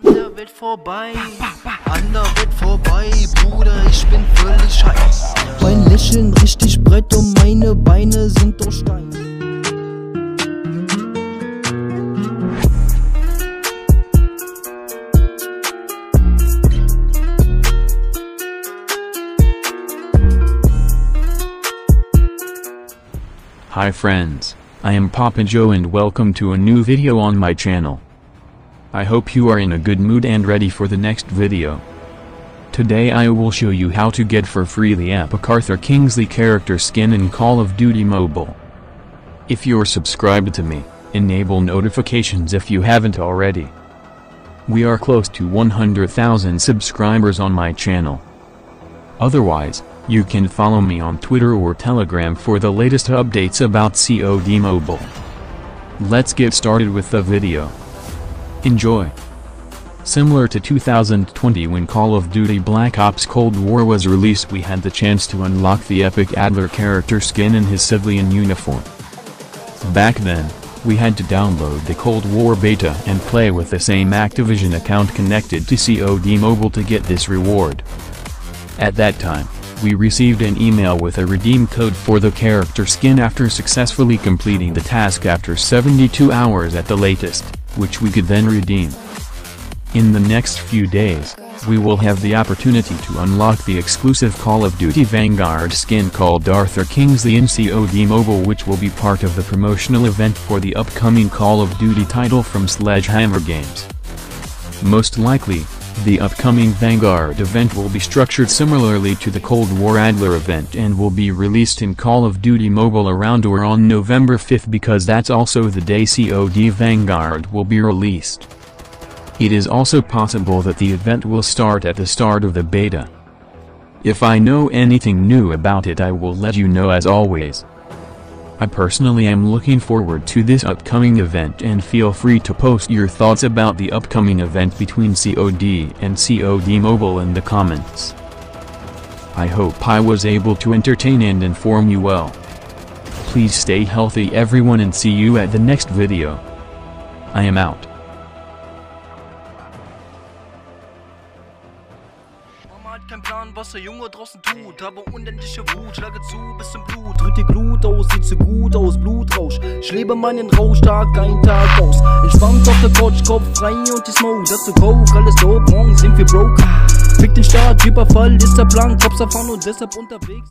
Der vorbei, Welt vorbei, Bruder, ich bin völlig. Mein Lächeln richtig breit und meine Beine sind Stein. Hi friends, I am Papa Joe and welcome to a new video on my channel. I hope you are in a good mood and ready for the next video. Today I will show you how to get for free the Epic Arthur Kingsley character skin in Call of Duty Mobile. If you're subscribed to me, enable notifications if you haven't already. We are close to 100,000 subscribers on my channel. Otherwise, you can follow me on Twitter or Telegram for the latest updates about COD Mobile. Let's get started with the video. Enjoy! Similar to 2020 when Call of Duty Black Ops Cold War was released we had the chance to unlock the epic Adler character skin in his civilian uniform. Back then, we had to download the Cold War beta and play with the same Activision account connected to COD Mobile to get this reward. At that time, we received an email with a redeem code for the character skin after successfully completing the task after 72 hours at the latest, which we could then redeem. In the next few days, we will have the opportunity to unlock the exclusive Call of Duty Vanguard skin called Arthur Kingsley in COD Mobile which will be part of the promotional event for the upcoming Call of Duty title from Sledgehammer Games. Most likely, the upcoming Vanguard event will be structured similarly to the Cold War Adler event and will be released in Call of Duty Mobile around or on November 5th because that's also the day COD Vanguard will be released. It is also possible that the event will start at the start of the beta. If I know anything new about it I will let you know as always. I personally am looking forward to this upcoming event and feel free to post your thoughts about the upcoming event between COD and COD Mobile in the comments. I hope I was able to entertain and inform you well. Please stay healthy everyone and see you at the next video. I am out. Hat keinen Plan, was der Junge draußen tut, aber unendliche Wut, schlage zu bis zum Blut. Tritt die Glut aus, sieht so gut aus, Blutrausch. Ich lebe meinen Rausch, Tag ein, Tag aus. Entspannt auf der Couch, Kopf frei und die Smoke. Dazu Coke, alles dope, morgen sind wir broke. Fick den Start, Überfall ist der Plan, Cops erfahren und deshalb unterwegs.